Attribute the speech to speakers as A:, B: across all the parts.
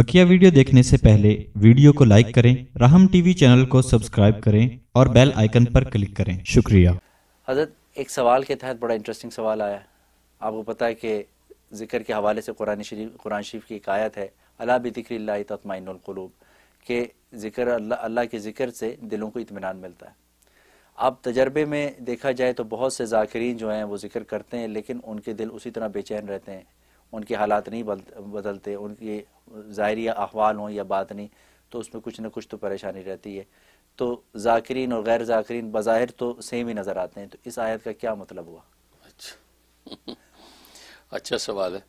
A: बकिया video देखने से पहले वीडियो को लाइक करें, राहम टीवी चैनल को सब्सक्राइब करें और बेल आइकन पर क्लिक करें। शुक्रिया।
B: हज़रत, एक सवाल के तहत बड़ा इंटरेस्टिंग सवाल आया। आपको पता है कि ज़िक्र के हवाले से कुरान शरीफ कुरान शरीफ की एक आयत है, अला बिक्र तत्माइनकलूब के ज़िक्र अल्लाह के ज़िक्र से दिलों को इतमान मिलता है। अब तजर्बे में देखा जाए तो बहुत से ज़ाकरीन जो हैं, वो ज़िक्र करते हैं, लेकिन उनके दिल उसी तरह बेचैन रहते हैं। उनके हालात नहीं बदलते, उनकी ज़ाहरी अहवाल हों या बात नहीं तो उसमें कुछ ना कुछ तो परेशानी रहती है। तो जाकिरीन और गैर जाकिरीन बज़ाहिर तो सेम ही नज़र आते हैं। तो इस आयत का क्या मतलब हुआ?
C: अच्छा। अच्छा सवाल है।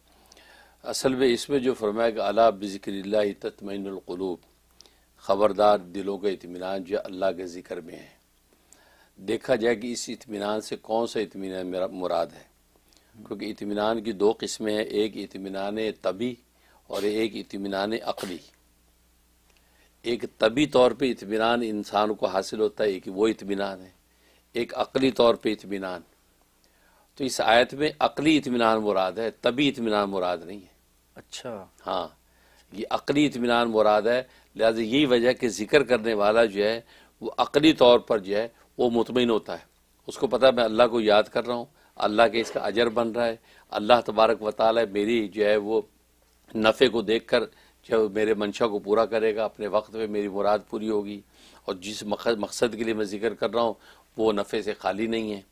C: असल में इसमें जो फरमाया कि अला बिज़िक्र तत्मिनकलूब ख़बरदार दिलों का इतमान जो अल्लाह के ज़िक्र में है। देखा जाए कि इस इतमान से कौन सा इतमान मेरा मुराद है। क्योंकि इतमान की दो किस्में हैं एक इतमान तबी और एक इतमान अकली। एक तबी तौर पे इतमान इंसान को हासिल होता है एक वो इतमान है। एक अकली तौर पे इतमान तो इस आयत में अकली इतमान मुराद है तभी इतमान मुराद नहीं है।
B: अच्छा।
C: हाँ ये अकली इतमान मुराद है लिहाजा यही वजह कि ज़िक्र करने वाला जो है वो अकली तौर पर जो है वो मुतमिन होता है। उसको पता है मैं अल्लाह को याद कर रहा हूँ। अल्लाह के इसका अजर बन रहा है। अल्लाह तबारक वाली मेरी जो है वो नफ़े को देख कर जो मेरे मंशा को पूरा करेगा, अपने वक्त में मेरी मुराद पूरी होगी। और जिस मकसद के लिए मैं ज़िक्र कर रहा हूँ, वो नफ़े से खाली नहीं है,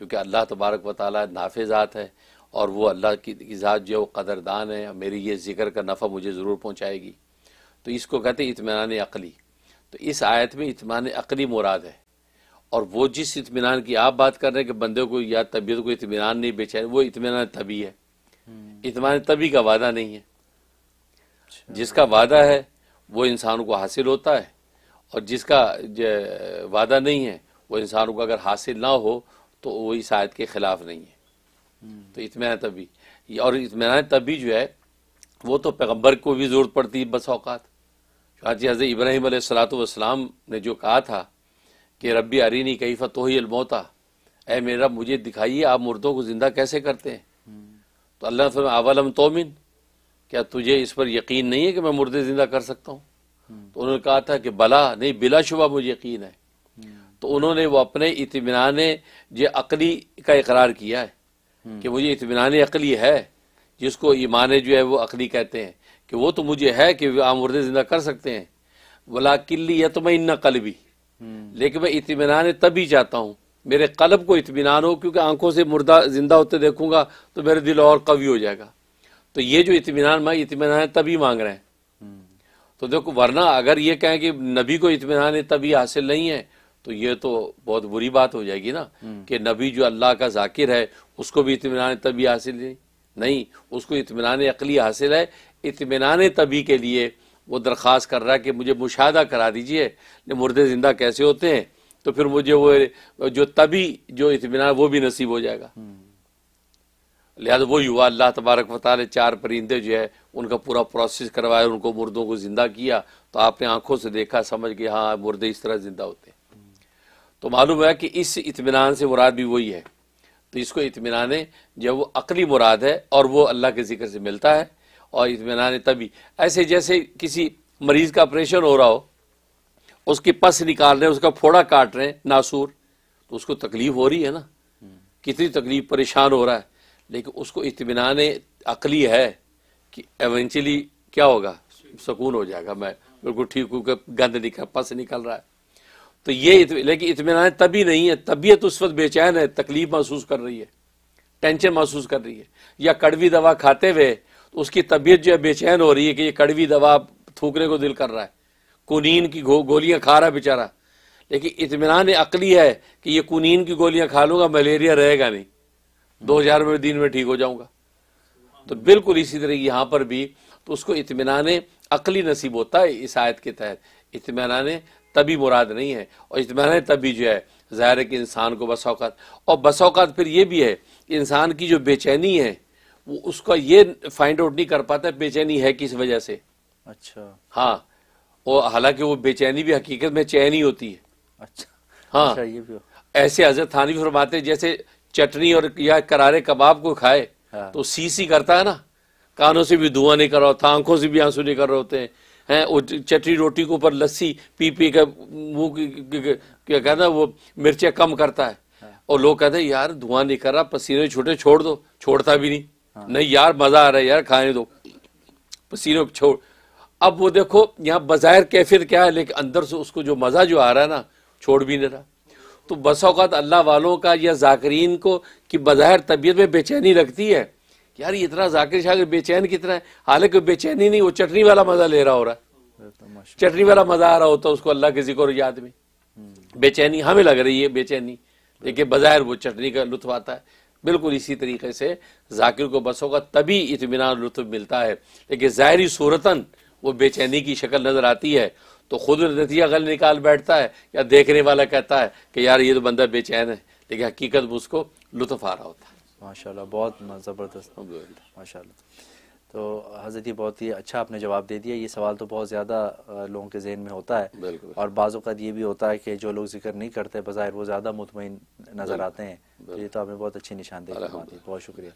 C: क्योंकि अल्लाह तबारक वाली नाफिज़ात है और वो अल्लाह की ज़ात जो है वो कदरदान है। मेरी ये ज़िक्र का नफ़ा मुझे ज़रूर पहुँचाएगी। तो इसको कहते हैं इतमान अकली। तो इस आयत में इतमान अकली मुराद है। और वो जिस इतमान की आप बात कर रहे हैं कि बंदे को या तबीयत को इतमान नहीं बेचा वो इतमान तभी है। इतमान तभी का वादा नहीं है। जिसका वादा है वो इंसान को हासिल होता है। और जिसका वादा नहीं है वो इंसान को अगर हासिल ना हो तो वो इस आयत के ख़िलाफ़ नहीं है। तो इतमान तभी और इतमान तभी जो है वो तो पैगंबर को भी ज़रूरत पड़ती है बस अवकात हाजी हज़रत इब्राहिम सलाम ने जो कहा था कि रब्बी अरीनी कई फ़तो ही अलमोता ए मेरा मुझे दिखाइए, आप मुर्दों को ज़िंदा कैसे करते हैं? तो अल्लाह ने अवलम तोमिन? क्या तुझे इस पर यकीन नहीं है कि मैं मुर्दे ज़िंदा कर सकता हूँ? तो उन्होंने कहा था कि, बला, नहीं बिलाशुबा मुझे यकीन है। तो उन्होंने वो अपने इतमान जो अकली का इकरार किया है कि मुझे इतमान अकली है, जिसको ईमान जो है वो अकली कहते हैं। कि वो तो मुझे है कि आप मुर्दे ज़िंदा कर सकते हैं। वला किल्ली इन्ना कलबी। लेकिन मैं इतमान तभी चाहता हूँ। मेरे कलब को इतमान हो, क्योंकि आँखों से मुर्दा ज़िंदा होते देखूँगा तो मेरा दिल और कवि हो जाएगा। तो ये जो इतमान मैं इतमान तभी मांग रहे हैं। तो देखो, वरना अगर ये कहें कि नबी को इतमान तभी हासिल नहीं है तो ये तो बहुत बुरी बात हो जाएगी ना, कि नबी जो अल्लाह का जाकिर है, उसको भी इतमान तभी हासिल नहीं। उसको इतमान अकली हासिल है। इतमान तभी के लिए वो दरख्वास्त कर रहा है कि मुझे मुशाह करा दीजिए मुर्दे ज़िंदा कैसे होते हैं तो फिर मुझे वो जो तभी जो इतमान वो भी नसीब हो जाएगा। लिहाजा वो युवा अल्लाह तबारक वाली चार परिंदे जो है उनका पूरा प्रोसेस करवाया उनको मुर्दों को ज़िंदा किया तो आपने आँखों से देखा समझ के हाँ मुर्दे इस तरह ज़िंदा होते हैं। तो मालूम है कि इस इतमान से मुराद भी वही है। तो इसको इतमान जब वो अकली मुराद है और वो अल्लाह के ज़िक्र से मिलता है और इतमान तभी। ऐसे जैसे किसी मरीज़ का ऑपरेशन हो रहा हो, उसकी पस निकाल रहे हैं, उसका फोड़ा काट रहे हैं, नासूर तो उसको तकलीफ़ हो रही है ना? कितनी तकलीफ़, परेशान हो रहा है। लेकिन उसको इतमान अकली है कि एवेंचुअली क्या होगा? सुकून हो जाएगा। मैं बिल्कुल ठीक हूँ गंद निकल, पस निकल रहा है। तो ये लेकिन इतमान तभी नहीं है। तबीयत उस वक्त बेचैन है, तकलीफ़ महसूस कर रही है, टेंशन महसूस कर रही है। या कड़वी दवा खाते हुए तो उसकी तबीयत जो है बेचैन हो रही है कि ये कड़वी दवा थूकने को दिल कर रहा है। कुनीन की गो, गोलियाँ खा रहा है बेचारा। लेकिन इतमान अकली है कि ये कुनीन की गोलियाँ खा लूँगा मलेरिया रहेगा नहीं। दो हज़ार में दिन में ठीक हो जाऊँगा। तो बिल्कुल इसी तरह यहाँ पर भी तो उसको इतमान अकली नसीब होता है इस आयत के तहत। इतमान तभी मुराद नहीं है और इतमान तभी जो है ज़ाहिर है कि इंसान को बसौकत। और बसौकत फिर ये भी है कि इंसान की जो बेचैनी है वो उसका ये फाइंड आउट नहीं कर पाता बेचैनी है किस वजह से।
B: अच्छा।
C: हाँ और हालाँकि वो बेचैनी भी हकीकत में चैन ही होती है।
B: अच्छा।
C: हाँ।
B: अच्छा ये भी
C: ऐसे हज़रत थानी फरमाते जैसे चटनी और या करारे कबाब को खाए
B: हाँ।
C: तो सी सी करता है ना कानों से भी धुआँ नहीं कर रहा होता आँखों से भी आँसू नहीं कर रहे होते हैं। हैं वो चटनी रोटी के ऊपर लस्सी पी पी के मुँह क्या कहना वो मिर्चें कम करता है। और लोग कहते हैं यार धुआँ नहीं कर रहा पसीने छोटे छोड़ दो छोड़ता भी नहीं। नहीं यार मज़ा आ रहा है यार खाने दो। पसीनों को छोड़। अब वो देखो यहाँ बाज़ाहिर कैफियत क्या है लेकिन अंदर से उसको जो मज़ा जो आ रहा है ना छोड़ भी नहीं रहा। तो बस औकात अल्लाह वालों का या जाकरीन को कि बाज़ाहिर तबीयत में बेचैनी लगती है। यार ये इतना जाकिर शाकिर बेचैन कितना है? हालाँकि बेचैनी नहीं वो चटनी वाला मज़ा ले रहा हो रहा है।
B: तो
C: चटनी वाला मज़ा आ रहा होता है उसको अल्लाह के ज़िक्र याद में। बेचैनी हमें लग रही है बेचैनी। लेकिन बाज़ाहिर वो चटनी का लुत्फ आता है। बिल्कुल इसी तरीके से जाकिर को बस होगा तभी इतमान लुत्फ मिलता है। लेकिन ज़ाहरी सूरतन वो बेचैनी की शक्ल नज़र आती है तो खुद नतीजा गल निकाल बैठता है या देखने वाला कहता है कि यार ये तो बंदा बेचैन है लेकिन हकीकत में उसको लुत्फ आ रहा होता है।
B: माशाल्लाह बहुत ज़बरदस्त। माशाल्लाह। तो हज़रत जी बहुत ही अच्छा आपने जवाब दे दिया। ये सवाल तो बहुत ज़्यादा लोगों के जहन में होता है। और बाज़ ये भी होता है कि जो लोग ज़िक्र नहीं करते बज़ाहिर वो ज़्यादा मुतमिन नज़र आते हैं। ये तो आपने बहुत अच्छी निशानदेही बहुत शुक्रिया।